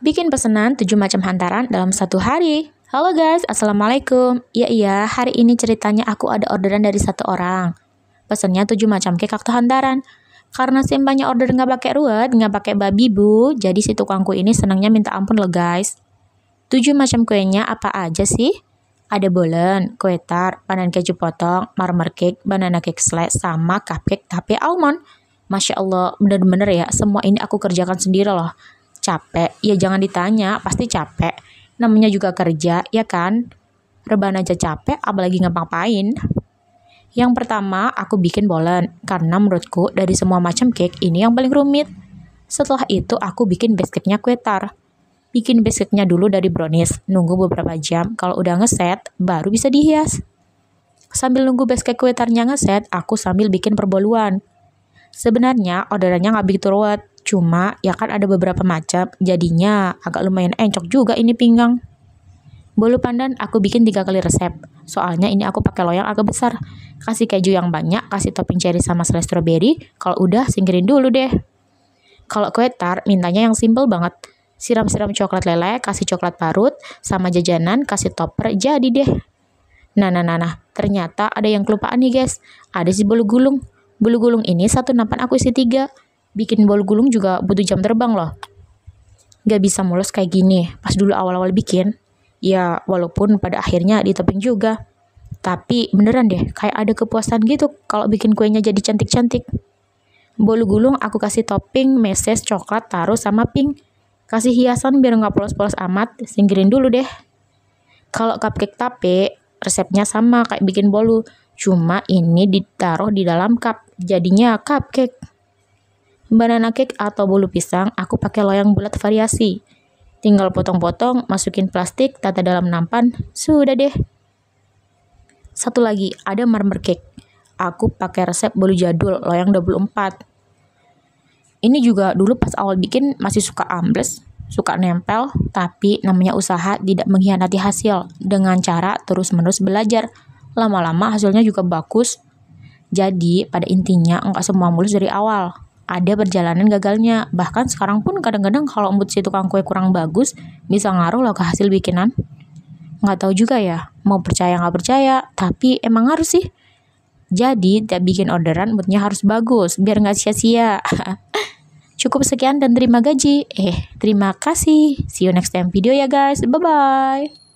Bikin pesanan 7 macam hantaran dalam satu hari. Halo guys, Assalamualaikum. Iya iya, hari ini ceritanya aku ada orderan dari satu orang. Pesannya 7 macam kek atau hantaran. Karena simpanya order nggak pakai ruwet, nggak pakai babi bu, jadi si tukang kue ini senangnya minta ampun loh guys. 7 macam kuenya apa aja sih? Ada bolen, kue tart, panen keju potong, marmer cake, banana cake slice, sama cupcake tapi almond. Masya Allah, bener-bener ya, semua ini aku kerjakan sendiri loh capek, ya jangan ditanya, pasti capek. Namanya juga kerja, ya kan? Rebahan aja capek, apalagi ngapa-ngapain. Yang pertama, aku bikin bolen, karena menurutku dari semua macam cake ini yang paling rumit. Setelah itu, aku bikin biskuitnya kue tar. Bikin biskuitnya dulu dari brownies, nunggu beberapa jam, kalau udah ngeset, baru bisa dihias. Sambil nunggu biskuit kue tarnya ngeset, aku sambil bikin perboluan. Sebenarnya orderannya nggak begitu ruwet, Cuma ya kan ada beberapa macam, jadinya agak lumayan encok juga ini pinggang. Bolu pandan aku bikin tiga kali resep. Soalnya ini aku pakai loyang agak besar. Kasih keju yang banyak, kasih topping cherry sama selai strawberry. Kalau udah singkirin dulu deh. Kalau kue tart mintanya yang simple banget. Siram-siram coklat lele, kasih coklat parut, sama jajanan, kasih topper, jadi deh. Nah, nah, nah, nah. Ternyata ada yang kelupaan nih guys. Ada si bolu gulung. Bolu gulung ini satu nampan aku isi tiga bikin bol gulung juga butuh jam terbang loh. Gak bisa mulus kayak gini pas dulu awal-awal bikin. Ya walaupun pada akhirnya ditoping juga. Tapi beneran deh kayak ada kepuasan gitu kalau bikin kuenya jadi cantik-cantik. Bolu gulung aku kasih topping meses coklat taruh sama pink. Kasih hiasan biar nggak polos-polos amat, singkirin dulu deh. Kalau cupcake tape, resepnya sama kayak bikin bolu. Cuma ini ditaruh di dalam cup, jadinya cupcake. Banana cake atau bolu pisang, aku pakai loyang bulat variasi. Tinggal potong-potong, masukin plastik, tata dalam nampan, sudah deh. Satu lagi, ada marmer cake. Aku pakai resep bolu jadul, loyang 24. Ini juga dulu pas awal bikin masih suka ambles, suka nempel, tapi namanya usaha tidak mengkhianati hasil dengan cara terus-menerus belajar. Lama-lama hasilnya juga bagus. Jadi, pada intinya enggak semua mulus dari awal ada perjalanan gagalnya. Bahkan sekarang pun kadang-kadang kalau mood si tukang kue kurang bagus, bisa ngaruh loh ke hasil bikinan. Nggak tahu juga ya, mau percaya nggak percaya, tapi emang harus sih. Jadi, tiap bikin orderan moodnya harus bagus, biar nggak sia-sia. Cukup sekian dan terima gaji. Eh, terima kasih. See you next time video ya guys. Bye-bye.